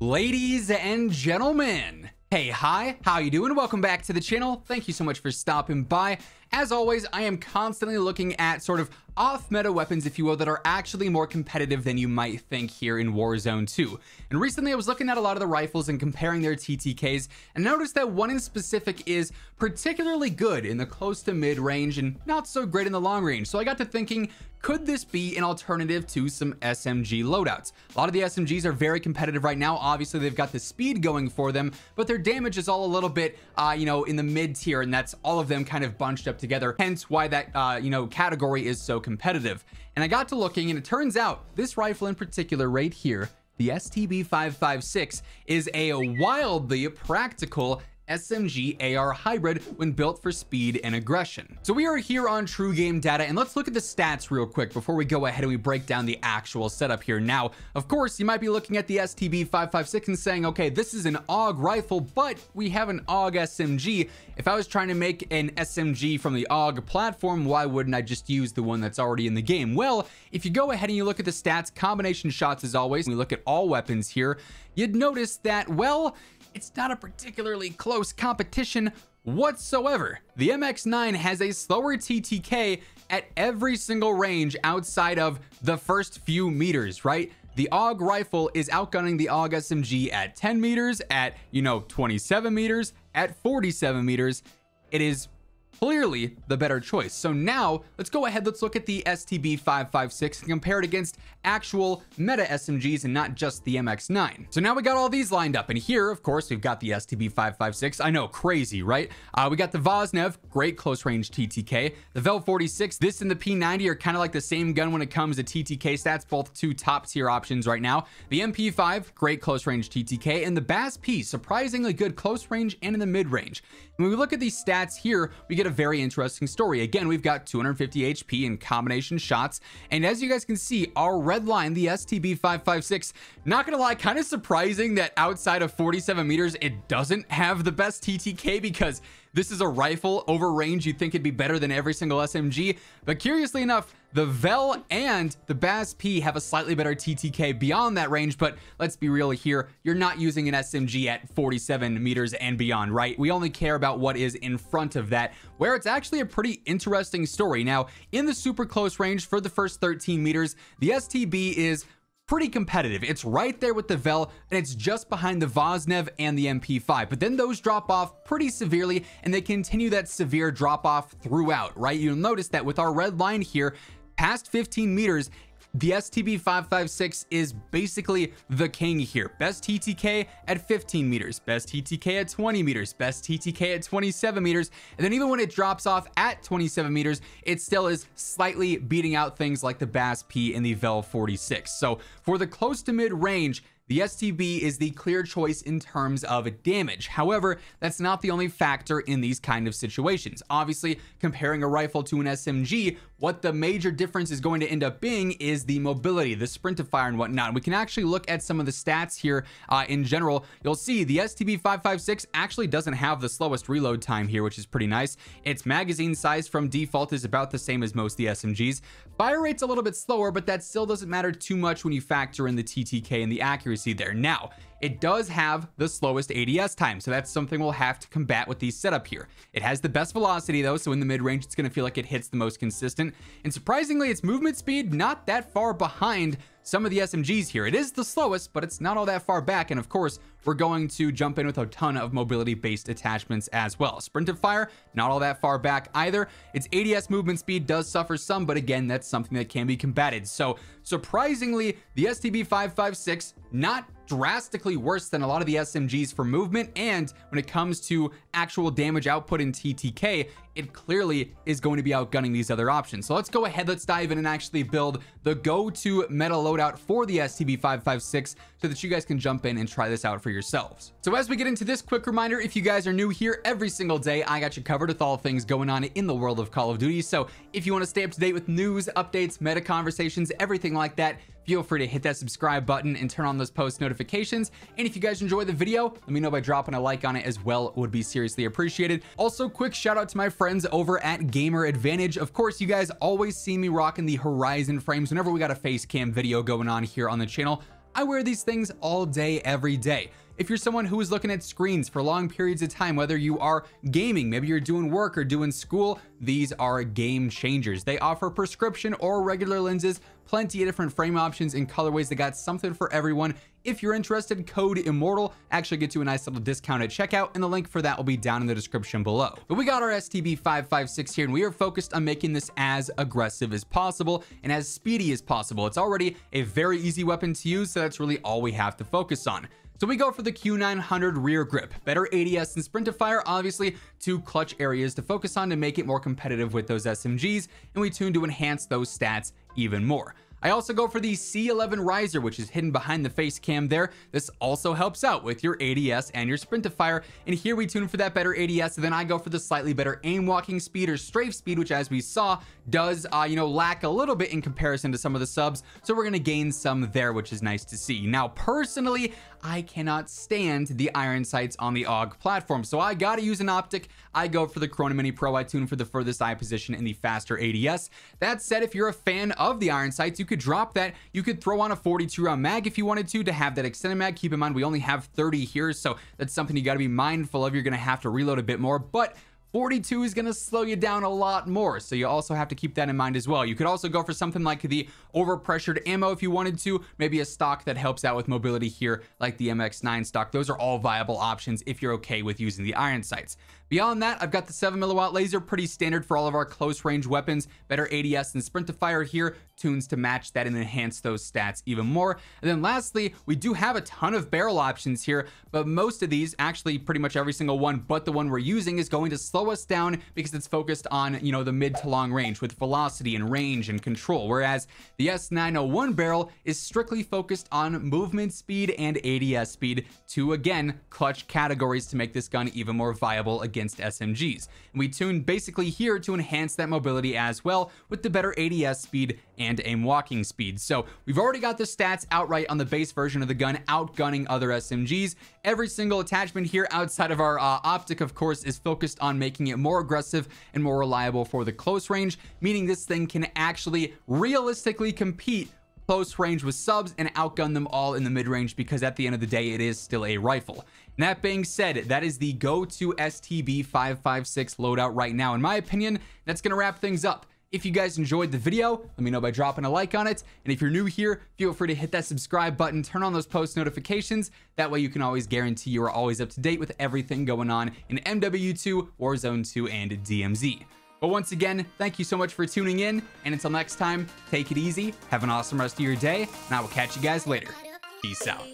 Ladies and gentlemen, hey, hi, how you doing? Welcome back to the channel. Thank you so much for stopping by. As always, I am constantly looking at sort of off-meta weapons, if you will, that are actually more competitive than you might think here in Warzone 2. And recently I was looking at a lot of the rifles and comparing their TTKs and noticed that one in specific is particularly good in the close to mid-range and not so great in the long range. So I got to thinking, could this be an alternative to some SMG loadouts? A lot of the SMGs are very competitive right now. Obviously, they've got the speed going for them, but their damage is all a little bit, uh, you know, in the mid tier, and that's all of them kind of bunched up together. Hence why that, uh, you know, category is so competitive. And I got to looking and it turns out this rifle in particular right here, the STB 556 is a wildly practical SMG AR hybrid when built for speed and aggression. So we are here on True Game Data and let's look at the stats real quick before we go ahead and we break down the actual setup here. Now, of course, you might be looking at the STB 556 and saying, okay, this is an AUG rifle, but we have an AUG SMG. If I was trying to make an SMG from the AUG platform, why wouldn't I just use the one that's already in the game? Well, if you go ahead and you look at the stats, combination shots as always, we look at all weapons here, you'd notice that, well, it's not a particularly close competition whatsoever. The MX-9 has a slower TTK at every single range outside of the first few meters, right? The AUG rifle is outgunning the AUG SMG at 10 meters, at, you know, 27 meters, at 47 meters. It is clearly the better choice. So now let's go ahead. Let's look at the STB 556 and compare it against actual meta SMGs and not just the MX9. So now we got all these lined up. And here, of course, we've got the STB 556. I know, crazy, right? Uh, we got the Vaznev, great close range TTK. The Vel 46, this and the P90 are kind of like the same gun when it comes to TTK stats, both two top tier options right now. The MP5, great close range TTK. And the BAS-P surprisingly good close range and in the mid range. When we look at these stats here, we get a very interesting story. Again, we've got 250 HP in combination shots. And as you guys can see, our red line, the STB 556, not gonna lie, kind of surprising that outside of 47 meters, it doesn't have the best TTK because this is a rifle over range. You'd think it'd be better than every single SMG. But curiously enough, the Vel and the BAS-P have a slightly better TTK beyond that range, but let's be real here. You're not using an SMG at 47 meters and beyond, right? We only care about what is in front of that, where it's actually a pretty interesting story. Now, in the super close range for the first 13 meters, the STB is pretty competitive. It's right there with the Vel, and it's just behind the Vaznev and the MP5. But then those drop off pretty severely, and they continue that severe drop off throughout, right? You'll notice that with our red line here, past 15 meters, the STB 556 is basically the king here. Best TTK at 15 meters, best TTK at 20 meters, best TTK at 27 meters. And then even when it drops off at 27 meters, it still is slightly beating out things like the BAS-P and the Vel 46. So for the close to mid range, the STB is the clear choice in terms of damage. However, that's not the only factor in these kind of situations. Obviously, comparing a rifle to an SMG, what the major difference is going to end up being is the mobility, the sprint to fire and whatnot. We can actually look at some of the stats here uh, in general. You'll see the STB 556 actually doesn't have the slowest reload time here, which is pretty nice. Its magazine size from default is about the same as most the SMGs. Fire rate's a little bit slower, but that still doesn't matter too much when you factor in the TTK and the accuracy there. Now, it does have the slowest ADS time, so that's something we'll have to combat with the setup here. It has the best velocity though, so in the mid-range it's going to feel like it hits the most consistent. And surprisingly, its movement speed not that far behind some of the SMGs here. It is the slowest, but it's not all that far back. And of course, we're going to jump in with a ton of mobility-based attachments as well. Sprint to fire, not all that far back either. Its ADS movement speed does suffer some, but again, that's something that can be combated. So surprisingly, the STB 556, not drastically worse than a lot of the SMGs for movement. And when it comes to actual damage output in TTK, it clearly is going to be outgunning these other options. So let's go ahead, let's dive in and actually build the go-to meta loadout for the STB556 so that you guys can jump in and try this out for yourselves. So as we get into this quick reminder, if you guys are new here every single day, I got you covered with all things going on in the world of Call of Duty. So if you want to stay up to date with news, updates, meta conversations, everything like that, feel free to hit that subscribe button and turn on those post notifications. And if you guys enjoy the video, let me know by dropping a like on it as well. It would be seriously appreciated. Also, quick shout out to my friends over at Gamer Advantage. Of course, you guys always see me rocking the Horizon frames whenever we got a face cam video going on here on the channel. I wear these things all day, every day. If you're someone who is looking at screens for long periods of time, whether you are gaming, maybe you're doing work or doing school, these are game changers. They offer prescription or regular lenses, plenty of different frame options and colorways. They got something for everyone. If you're interested, code Immortal actually gets you a nice little discount at checkout, and the link for that will be down in the description below. But we got our STB556 here, and we are focused on making this as aggressive as possible and as speedy as possible. It's already a very easy weapon to use, so that's really all we have to focus on. So we go for the Q900 rear grip, better ADS than sprint to fire, obviously two clutch areas to focus on to make it more competitive with those SMGs, and we tune to enhance those stats even more. I also go for the C11 riser, which is hidden behind the face cam there. This also helps out with your ADS and your sprint to fire And here we tune for that better ADS. then I go for the slightly better aim walking speed or strafe speed, which as we saw does, uh, you know, lack a little bit in comparison to some of the subs. So we're going to gain some there, which is nice to see. Now, personally, I cannot stand the iron sights on the AUG platform. So I got to use an optic. I go for the Cronen Mini Pro. I tune for the furthest eye position and the faster ADS. That said, if you're a fan of the iron sights, you could drop that. You could throw on a 42 round mag if you wanted to, to have that extended mag. Keep in mind, we only have 30 here. So that's something you got to be mindful of. You're going to have to reload a bit more, but 42 is going to slow you down a lot more. So you also have to keep that in mind as well. You could also go for something like the overpressured ammo if you wanted to, maybe a stock that helps out with mobility here, like the MX9 stock. Those are all viable options if you're okay with using the iron sights. Beyond that, I've got the 7 milliwatt laser, pretty standard for all of our close range weapons. Better ADS than fire here, tunes to match that and enhance those stats even more. And then lastly, we do have a ton of barrel options here, but most of these, actually pretty much every single one, but the one we're using is going to slow us down because it's focused on, you know, the mid to long range with velocity and range and control. Whereas the S901 barrel is strictly focused on movement speed and ADS speed, two again, clutch categories to make this gun even more viable against against SMGs. And we tuned basically here to enhance that mobility as well with the better ADS speed and aim walking speed. So we've already got the stats outright on the base version of the gun, outgunning other SMGs. Every single attachment here outside of our uh, optic, of course, is focused on making it more aggressive and more reliable for the close range, meaning this thing can actually realistically compete close range with subs and outgun them all in the mid range because at the end of the day, it is still a rifle. And that being said, that is the go-to STB 556 loadout right now. In my opinion, that's going to wrap things up. If you guys enjoyed the video, let me know by dropping a like on it. And if you're new here, feel free to hit that subscribe button, turn on those post notifications. That way you can always guarantee you are always up to date with everything going on in MW2, Warzone 2, and DMZ. But once again, thank you so much for tuning in. And until next time, take it easy, have an awesome rest of your day, and I will catch you guys later. Peace out.